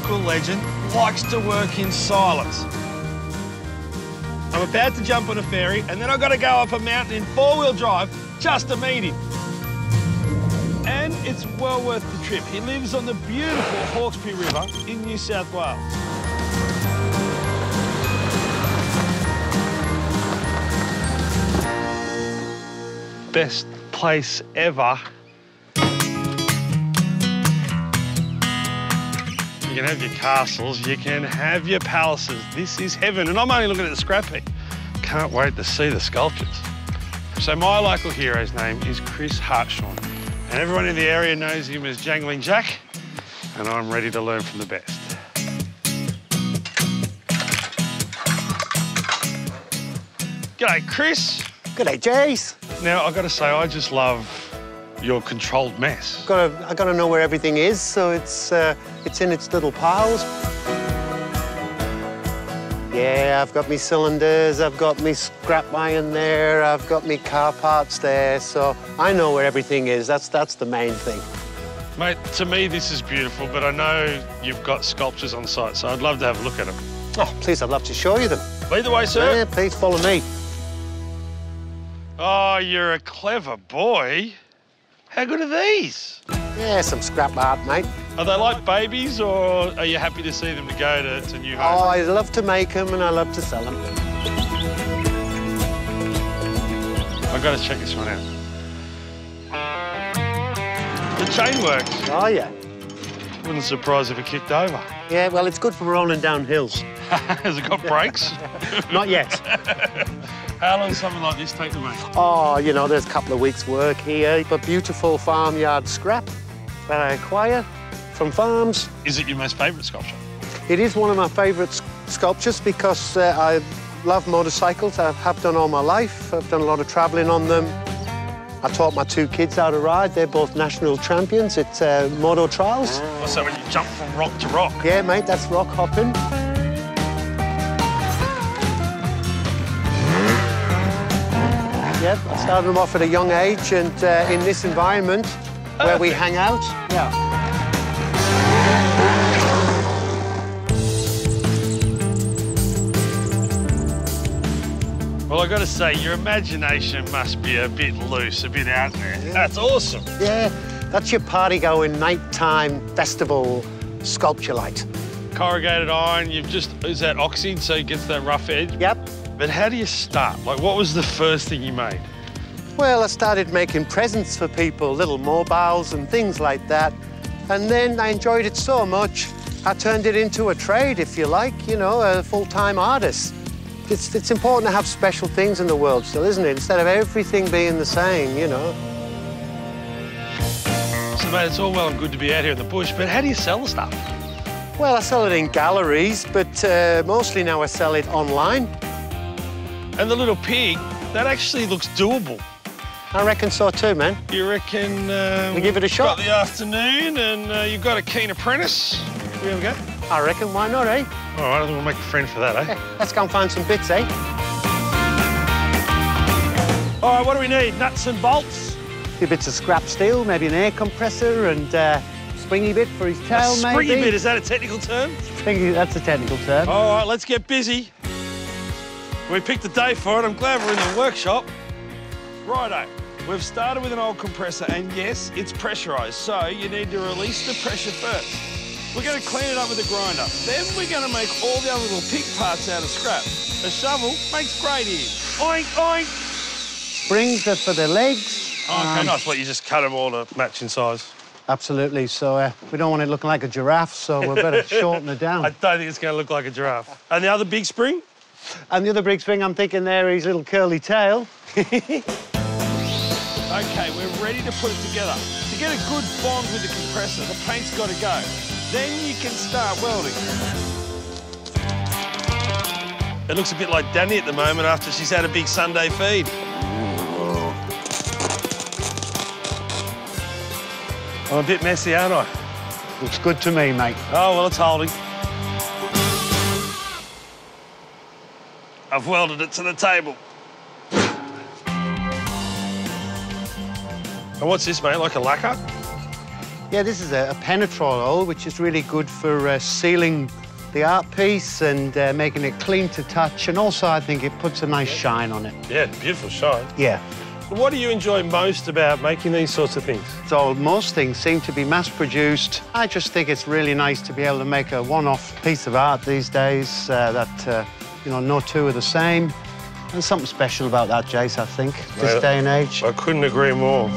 local legend, likes to work in silence. I'm about to jump on a ferry, and then I've got to go up a mountain in four-wheel drive just to meet him. And it's well worth the trip. He lives on the beautiful Hawkesbury River in New South Wales. Best place ever. Can have your castles, you can have your palaces. This is heaven, and I'm only looking at the scrap heap. Can't wait to see the sculptures. So my local hero's name is Chris Hartshorn, and everyone in the area knows him as Jangling Jack, and I'm ready to learn from the best. G'day, Chris. G'day, Jace. Now, I've got to say, I just love your controlled mess. Gotta, I gotta know where everything is, so it's uh, it's in its little piles. Yeah, I've got me cylinders, I've got me scrap iron there, I've got me car parts there, so I know where everything is. That's that's the main thing. Mate, to me, this is beautiful, but I know you've got sculptures on site, so I'd love to have a look at them. Oh, please, I'd love to show you them. Lead the way, sir. Yeah, please follow me. Oh, you're a clever boy. How good are these? Yeah, some scrap art, mate. Are they like babies, or are you happy to see them to go to, to new home? Oh. I love to make them and I love to sell them. I've got to check this one out. The chain works. Oh, yeah. Wouldn't surprise if it kicked over. Yeah, well, it's good for rolling down hills. Has it got brakes? Not yet. How long does something like this take to make? Oh, you know, there's a couple of weeks' work here, but beautiful farmyard scrap that I acquire from farms. Is it your most favourite sculpture? It is one of my favourite sculptures because uh, I love motorcycles. I have done all my life. I've done a lot of travelling on them. I taught my two kids how to ride. They're both national champions at uh, moto trials. So when you jump from rock to rock. Yeah, mate, that's rock hopping. Yeah, I started them off at a young age and uh, in this environment where we hang out. Yeah. Well, I've got to say, your imagination must be a bit loose, a bit out there. That's awesome. Yeah, that's your party going nighttime festival sculpture light. Corrugated iron, you've just, is that oxide so it gets that rough edge? Yep. But how do you start? Like, what was the first thing you made? Well, I started making presents for people, little mobiles and things like that. And then I enjoyed it so much, I turned it into a trade, if you like, you know, a full-time artist. It's, it's important to have special things in the world still, isn't it? Instead of everything being the same, you know. So, mate, it's all well and good to be out here in the bush, but how do you sell the stuff? Well, I sell it in galleries, but uh, mostly now I sell it online. And the little pig, that actually looks doable. I reckon so too, man. You reckon... Um, We give it a shot? Got the afternoon and uh, you've got a keen apprentice. We have a go? I reckon, why not, eh? All right, I think we'll make a friend for that, eh? Eh, Let's go and find some bits, eh? All right, what do we need? Nuts and bolts? A few bits of scrap steel, maybe an air compressor and uh, springy bit for his tail, a springy maybe. bit, is that a technical term? Springy, that's a technical term. All right, let's get busy. We picked a day for it. I'm glad we're in the workshop. Righto. We've started with an old compressor, and yes, it's pressurised, so you need to release the pressure first. We're going to clean it up with a grinder. Then we're going to make all the other little pig parts out of scrap. A shovel makes great ears. Oink, oink. Springs are for the legs. Oh, okay, Um, nice. What, you just cut them all to match in size? Absolutely. So uh, we don't want it looking like a giraffe, so we better shorten it down. I don't think it's going to look like a giraffe. And the other big spring? And the other big spring I'm thinking there is little curly tail. Okay, we're ready to put it together. To get a good bond with the compressor, the paint's got to go. Then you can start welding. It looks a bit like Danny at the moment after she's had a big Sunday feed. I'm a bit messy, aren't I? Looks good to me, mate. Oh, well, it's holding. I've welded it to the table. And what's this, mate? Like a lacquer? Yeah, this is a, a penetrol hole, which is really good for uh, sealing the art piece and uh, making it clean to touch. And also, I think it puts a nice shine on it. Yeah, beautiful shine. Yeah. What do you enjoy most about making these sorts of things? So most things seem to be mass-produced. I just think it's really nice to be able to make a one-off piece of art these days uh, that, uh, you know, no two are the same. And something special about that, Jace, I think, this day and age. I couldn't agree more.